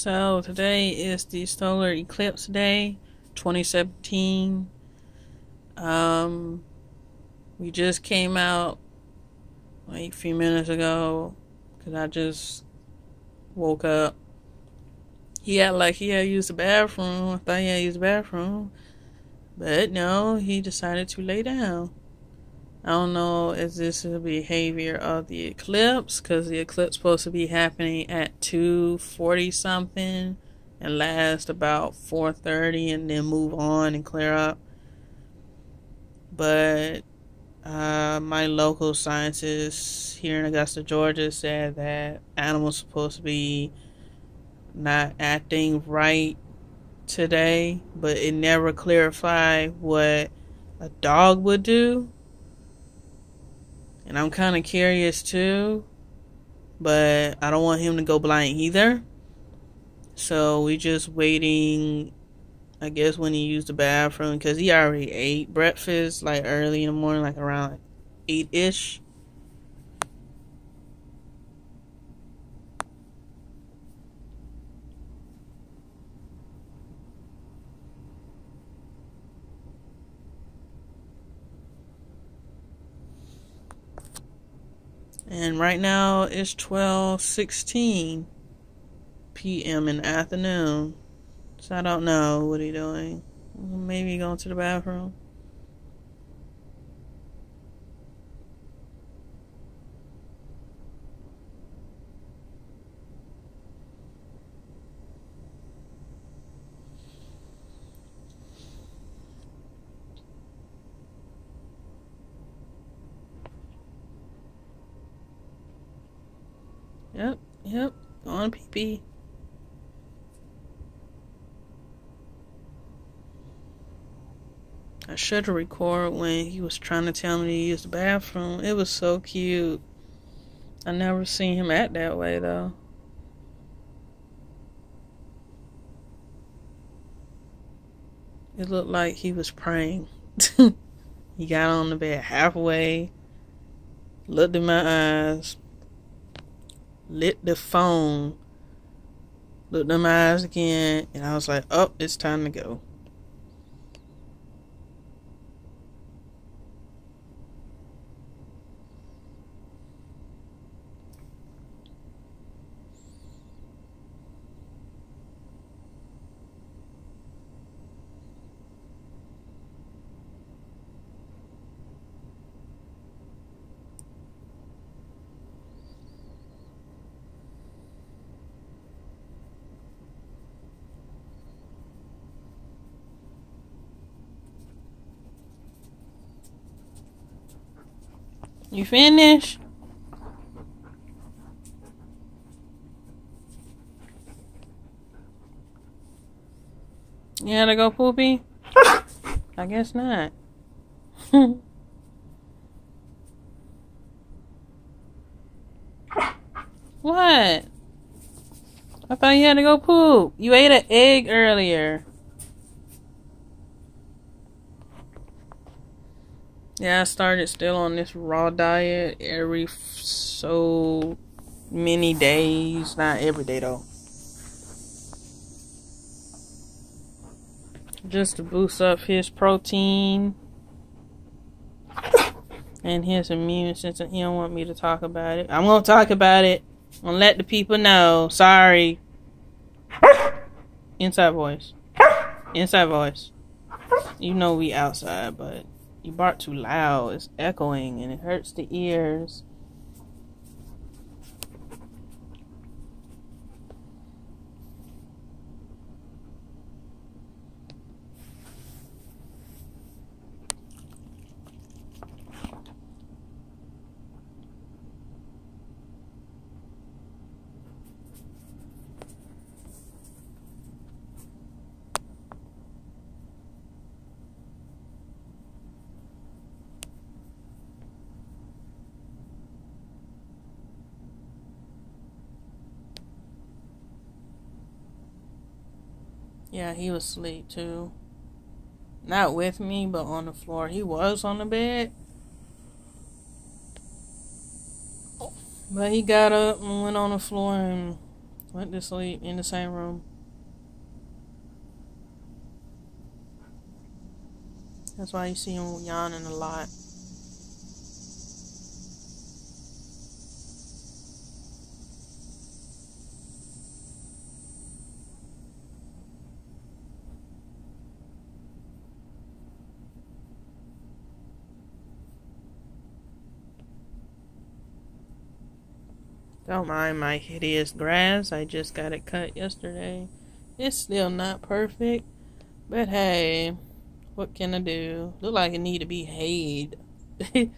So today is the solar eclipse day 2017. Um we just came out like a few minutes ago cuz I just woke up. He had like he had used the bathroom. I thought he had used the bathroom. But no, he decided to lay down. I don't know if this is the behavior of the eclipse because the eclipse supposed to be happening at 2:40 something and last about 4:30 and then move on and clear up. But uh, my local scientists here in Augusta, Georgia, said that animals supposed to be not acting right today, but it never clarified what a dog would do and I'm kind of curious too, but I don't want him to go blind either. So we just waiting, I guess, when he used the bathroom because he already ate breakfast like early in the morning, like around eight ish. And right now it's 12:16 p.m. in the afternoon. So I don't know what he doing. Maybe going to the bathroom. Yep, yep, on PP. I should have recorded when he was trying to tell me to use the bathroom. It was so cute. I never seen him act that way though. It looked like he was praying. he got on the bed halfway, looked in my eyes, lit the phone, looked in my eyes again, and I was like, oh, it's time to go. You finished? You had to go poopy? I guess not. what? I thought you had to go poop. You ate an egg earlier. Yeah, I started Steal on this raw diet every so many days. Not every day though. Just to boost up his protein and his immune system. He don't want me to talk about it. I'm gonna talk about it. I'm gonna let the people know. Sorry. Inside voice. Inside voice. You know we outside, but you bark too loud. It's echoing and it hurts the ears. Yeah, he was asleep too. Not with me, but on the floor. He was on the bed. But he got up and went on the floor and Went to sleep in the same room. That's why you see him yawning a lot. Oh, Don't mind my hideous grass. I just got it cut yesterday. It's still not perfect. But hey, what can I do? Look like it need to be hayed.